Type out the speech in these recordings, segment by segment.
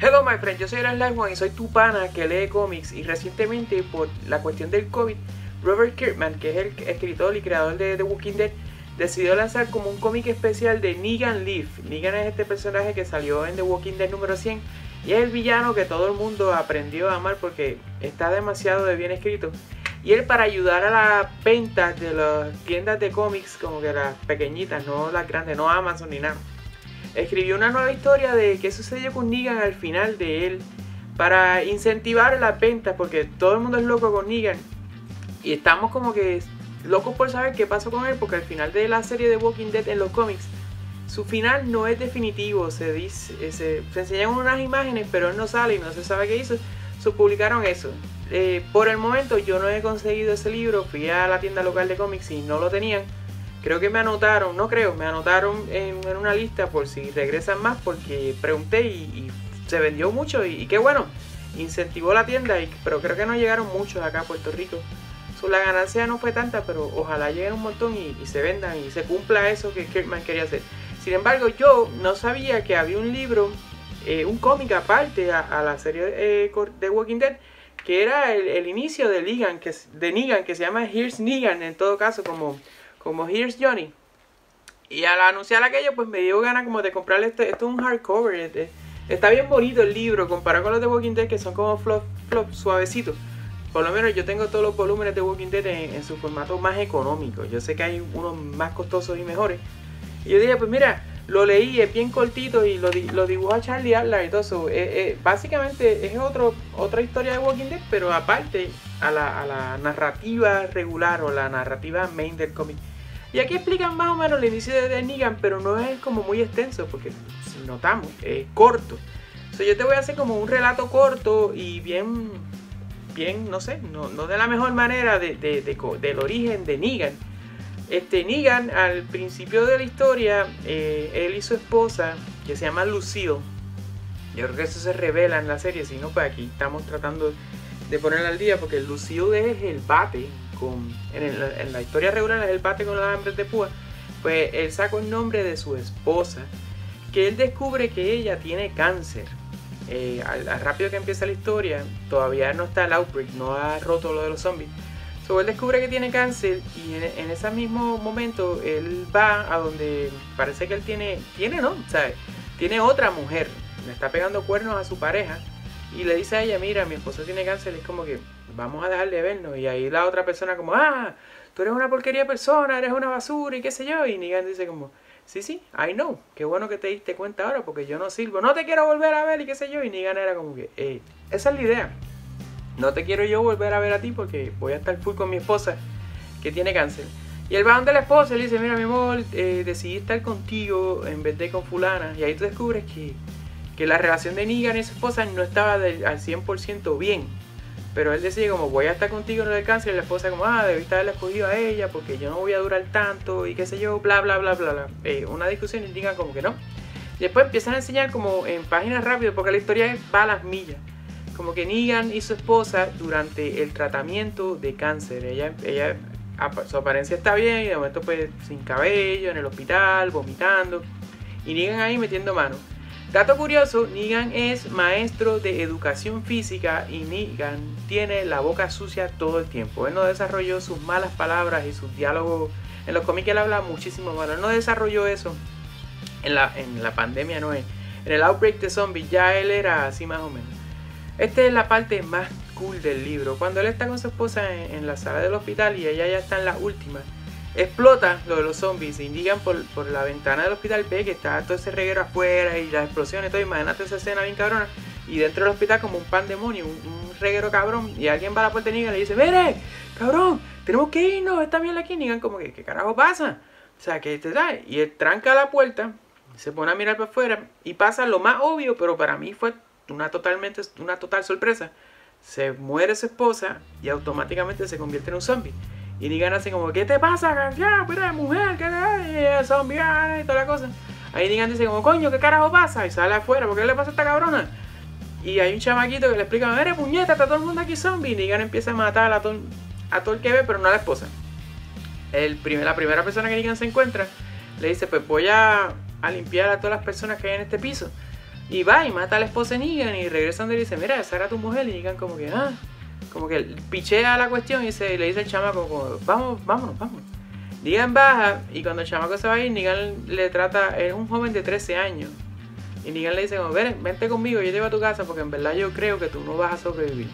Hello my friend, yo soy Eras Live One y soy tu pana que lee cómics y recientemente por la cuestión del COVID, Robert Kirkman, que es el escritor y creador de The Walking Dead, decidió lanzar como un cómic especial de Negan Leaf. Negan es este personaje que salió en The Walking Dead número 100 y es el villano que todo el mundo aprendió a amar porque está demasiado de bien escrito. Y él para ayudar a las ventas de las tiendas de cómics, como que las pequeñitas, no las grandes, no Amazon ni nada, escribió una nueva historia de qué sucedió con Negan al final de él para incentivar las ventas, porque todo el mundo es loco con Negan. Y estamos como que locos por saber qué pasó con él, porque al final de la serie de Walking Dead en los cómics, su final no es definitivo. Se dice, se, enseñan unas imágenes, pero él no sale y no se sabe qué hizo. Se publicaron eso. Eh, por el momento yo no he conseguido ese libro. Fui a la tienda local de cómics y no lo tenían. Creo que me anotaron, no creo, me anotaron en, una lista por si regresan más porque pregunté y, se vendió mucho y, qué bueno, incentivó la tienda, y, pero creo que no llegaron muchos acá a Puerto Rico. la ganancia no fue tanta, pero ojalá lleguen un montón y, se vendan y se cumpla eso que Kirkman quería hacer. Sin embargo, yo no sabía que había un libro, eh, un cómic aparte a, la serie eh, de Walking Dead, que era el, inicio de Negan, que, de Negan, que se llama Here's Negan, en todo caso, como, como Here's Johnny. Y al anunciar aquello, pues me dio ganas como de comprarle este, esto es un hardcover. Este, está bien bonito el libro, comparado con los de Walking Dead, que son como flop, flop suavecitos. Por lo menos yo tengo todos los volúmenes de Walking Dead en, en, su formato más económico. Yo sé que hay unos más costosos y mejores. Y yo dije, pues mira, lo leí, es bien cortito y lo, lo dibuja Charlie Adler y todo eso. Eh, eh, básicamente es otro, otra historia de Walking Dead, pero aparte a la, a la narrativa regular o la narrativa main del cómic. Y aquí explican más o menos el inicio de Negan, pero no es como muy extenso, porque si notamos, es corto. So, yo te voy a hacer como un relato corto y bien, bien, no sé, no, no de la mejor manera de, de, del origen de Negan este, Negan, al principio de la historia, eh, él y su esposa, que se llama Lucille, yo creo que eso se revela en la serie, si no, pues aquí estamos tratando de ponerla al día, porque Lucille es el bate, con, en, la historia regular es el bate con las hambres de púa, pues él saca el nombre de su esposa, que él descubre que ella tiene cáncer. Eh, al, rápido que empieza la historia, todavía no está el outbreak, no ha roto lo de los zombies él descubre que tiene cáncer y en, ese mismo momento él va a donde parece que él tiene, tiene no, ¿sabes? Tiene otra mujer, le está pegando cuernos a su pareja y le dice a ella, mira, mi esposo tiene cáncer, es como que vamos a dejar de vernos. Y ahí la otra persona como, ah, tú eres una porquería persona, eres una basura y qué sé yo. Y Negan dice como, sí, sí, I know, qué bueno que te diste cuenta ahora porque yo no sirvo, no te quiero volver a ver y qué sé yo. Y Negan era como que, esa es la idea no te quiero yo volver a ver a ti porque voy a estar full con mi esposa que tiene cáncer. Y él va donde la esposa le dice, mira mi amor, eh, decidí estar contigo en vez de con fulana. Y ahí tú descubres que, la relación de Negan y su esposa no estaba al 100% bien. Pero él decide como voy a estar contigo en el cáncer y la esposa como, ah, debiste haberle escogido a ella porque yo no voy a durar tanto y qué sé yo, bla, bla, bla, bla, bla. Eh, una discusión y digan como que no. Después empiezan a enseñar como en páginas rápidas porque la historia va a las millas como que Negan y su esposa durante el tratamiento de cáncer. Ella, ella, su apariencia está bien y de momento pues sin cabello, en el hospital, vomitando. Y Negan ahí metiendo mano. Dato curioso, Negan es maestro de educación física y Negan tiene la boca sucia todo el tiempo. Él no desarrolló sus malas palabras y sus diálogos. En los cómics él habla muchísimo malo. No desarrolló eso en la, en la pandemia, no es. En el Outbreak de Zombies ya él era así más o menos. Esta es la parte más cool del libro. Cuando él está con su esposa en, la sala del hospital y ella ya está en la última, explota lo de los zombies. Se indican por, la ventana del hospital, ve que está todo ese reguero afuera y las explosiones todo. Imagínate esa escena bien cabrona. Y dentro del hospital como un pandemonio, un, un reguero cabrón. Y alguien va a la puerta de Negan y le dice, ¡Mire, cabrón! Tenemos que irnos, está bien aquí. Negan como que, ¿qué carajo pasa? O sea, que te da. Y él tranca la puerta, se pone a mirar para afuera y pasa lo más obvio, pero para mí fue una, totalmente, una total sorpresa. Se muere su esposa y automáticamente se convierte en un zombie. Y Negan así como, ¿qué te pasa? Ya, pero mujer, ¿qué te zombie y toda la cosa. Ahí Negan dice como, coño, ¿qué carajo pasa? Y sale afuera, ¿por qué le pasa a esta cabrona? Y hay un chamaquito que le explica, eres puñeta, está todo el mundo aquí zombie. Y Negan empieza a matar a todo, a todo el que ve, pero no a la esposa. El primer, la primera persona que Negan se encuentra le dice, pues voy a limpiar a todas las personas que hay en este piso. Y va y mata a la esposa de Negan y regresan y dice, mira, esa era tu mujer. Y Negan como que, ah, como que pichea la cuestión y se, le dice al chamaco, como, vamos, vámonos, vámonos. Negan baja y cuando el chamaco se va a ir, Negan le trata, es un joven de 13 años. Y Negan le dice, como, ven, vente conmigo, yo te llevo a tu casa porque en verdad yo creo que tú no vas a sobrevivir.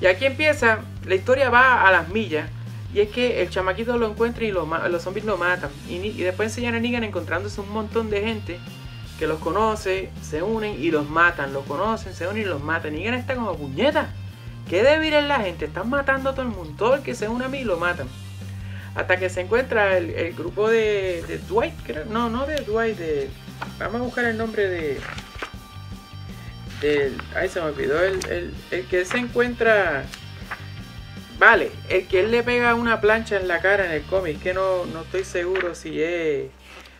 Y aquí empieza, la historia va a las millas. Y es que el chamaquito lo encuentra y los zombies lo matan. Y, y después enseñan a Negan encontrándose un montón de gente que los conoce, se unen y los matan. Los conocen, se unen y los matan. Negan está como puñeta. Qué débil es la gente. Están matando a todo el mundo. Todo el que se une a mí lo matan. Hasta que se encuentra el, grupo de, de Dwight. Creo. No, no de Dwight. De, vamos a buscar el nombre de. Del, ay, se me olvidó. El, el, el que se encuentra Vale, el que él le pega una plancha en la cara en el cómic, que no, no estoy seguro si es,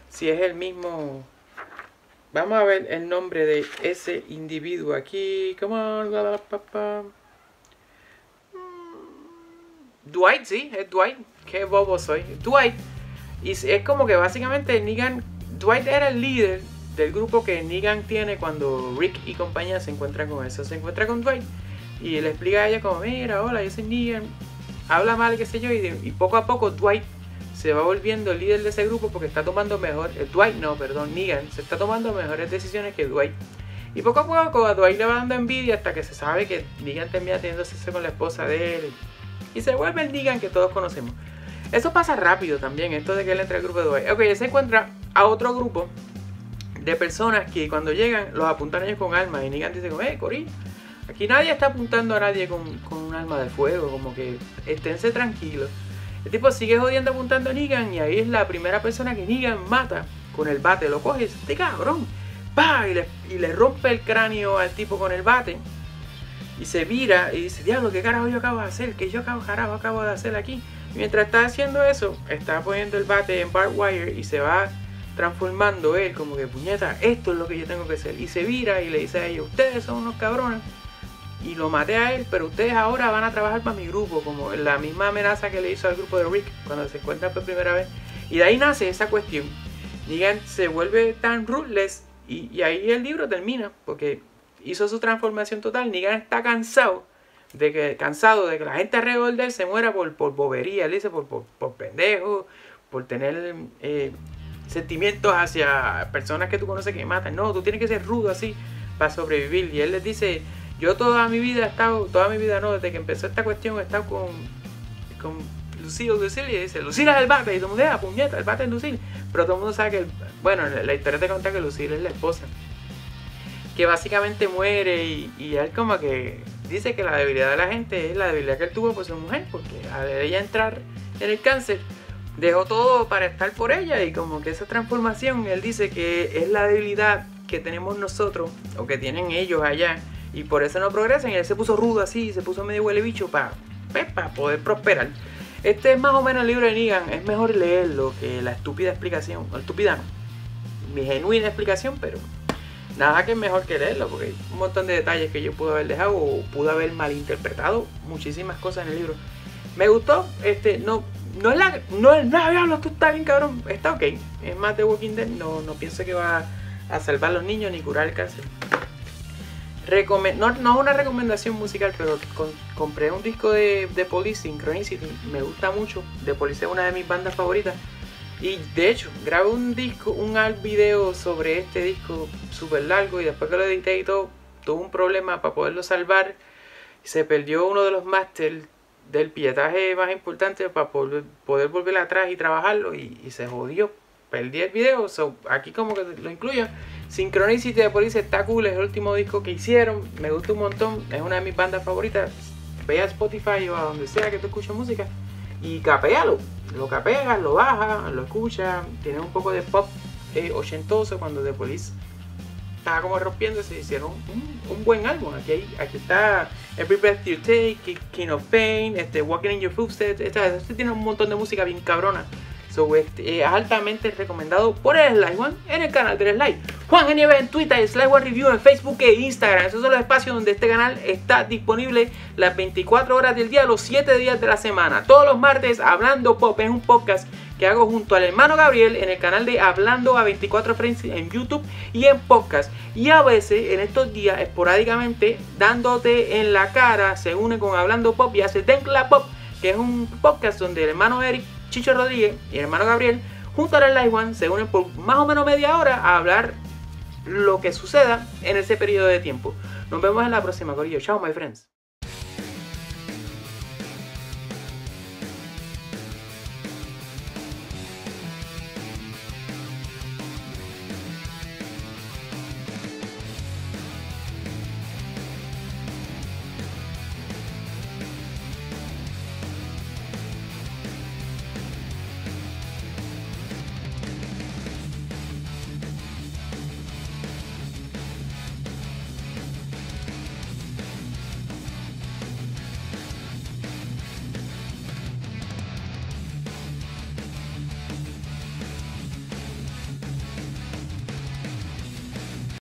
si es el mismo. Vamos a ver el nombre de ese individuo aquí. Come on, Dwight, sí, es Dwight. Qué bobo soy. Dwight. Y es como que básicamente Negan. Dwight era el líder del grupo que Negan tiene cuando Rick y compañía se encuentran con eso. Se encuentra con Dwight y le explica a ella como, mira, hola, yo soy Negan, habla mal, qué sé yo, y, poco a poco Dwight se va volviendo el líder de ese grupo porque está tomando mejor, eh, Dwight no, perdón, Negan, se está tomando mejores decisiones que Dwight. Y poco a poco a Dwight le va dando envidia hasta que se sabe que Negan termina teniendo sexo con la esposa de él. Y se vuelve el Negan que todos conocemos. Eso pasa rápido también, esto de que él entra al grupo de Dwight. Ok, él se encuentra a otro grupo de personas que cuando llegan los apuntan ellos con armas y Negan dice eh, Corín, Aquí nadie está apuntando a nadie con, un arma de fuego, como que esténse tranquilos. El tipo sigue jodiendo apuntando a Negan y ahí es la primera persona que Negan mata con el bate. Lo coge y dice, este cabrón, pa, y le, rompe el cráneo al tipo con el bate. Y se vira y dice, diablo, ¿qué carajo yo acabo de hacer? ¿Qué yo carajo acabo de hacer aquí? mientras está haciendo eso, está poniendo el bate en barbed wire y se va transformando él como que, puñeta, esto es lo que yo tengo que hacer. Y se vira y le dice a ellos, ustedes son unos cabrones y lo maté a él, pero ustedes ahora van a trabajar para mi grupo, como la misma amenaza que le hizo al grupo de Rick cuando se encuentran por primera vez. Y de ahí nace esa cuestión. Negan se vuelve tan ruthless y, ahí el libro termina, porque hizo su transformación total. Negan está cansado de que, cansado de que la gente alrededor de él se muera por, por bobería, él dice por, por, pendejo, por tener eh, sentimientos hacia personas que tú conoces que matan. No, tú tienes que ser rudo así para sobrevivir. Y él les dice, yo toda mi vida he estado, toda mi vida no, desde que empezó esta cuestión he estado con, con Lucille, Lucille, y dice, Lucille es el bate, y todo el mundo, ah, puñeta, el bate es Lucille. Pero todo el mundo sabe que, bueno, la historia te cuenta que Lucille es la esposa. Que básicamente muere y, y él como que dice que la debilidad de la gente es la debilidad que él tuvo por su mujer, porque al ella entrar en el cáncer, dejó todo para estar por ella y como que esa transformación, él dice que es la debilidad que tenemos nosotros o que tienen ellos allá y por eso no progresan. Y él se puso rudo así, se puso medio huele bicho para poder prosperar. Este es más o menos el libro de Negan. Es mejor leerlo que la estúpida explicación. O estúpida no. Mi genuina explicación, pero nada que es mejor que leerlo. Porque hay un montón de detalles que yo pude haber dejado o pude haber malinterpretado muchísimas cosas en el libro. Me gustó. Este, no, no es la. No es nada, diablo, esto está bien cabrón. Está ok. Es más de Walking Dead. No, no pienso que va a salvar a los niños ni curar el cáncer no, no es una recomendación musical, pero compré un disco de, de Police, Synchronicity, me gusta mucho. The Police es una de mis bandas favoritas. Y de hecho, grabé un disco, un video sobre este disco súper largo y después que lo edité y todo, tuve un problema para poderlo salvar. Se perdió uno de los masters del pietaje más importante para poder, volver atrás y trabajarlo y, y se jodió. Perdí el video, so, aquí como que lo incluyo. Synchronicity de Police está cool, es el último disco que hicieron, me gusta un montón, es una de mis bandas favoritas. Ve a Spotify o a donde sea que tú escuches música y capealo. Lo capeas, lo bajas, lo escuchas, tiene un poco de pop eh, ochentoso cuando The Police estaba como rompiéndose, hicieron un, buen álbum. Aquí, aquí está Every Breath You Take, King of Pain, este, Walking in Your Footsteps, este, este tiene un montón de música bien cabrona es altamente recomendado por el Slide One en el canal del Slide. Juan Genieve en Twitter, Slide One Review en Facebook e Instagram. Esos son los espacios donde este canal está disponible las 24 horas del día, los 7 días de la semana. Todos los martes, Hablando Pop es un podcast que hago junto al hermano Gabriel en el canal de Hablando a 24 Frames en YouTube y en podcast. Y a veces en estos días, esporádicamente, dándote en la cara, se une con Hablando Pop y hace Denkla Pop, que es un podcast donde el hermano Eric, Chicho Rodríguez y hermano Gabriel, junto al Live One, se unen por más o menos media hora a hablar lo que suceda en ese periodo de tiempo. Nos vemos en la próxima, Corillo. Chao, my friends.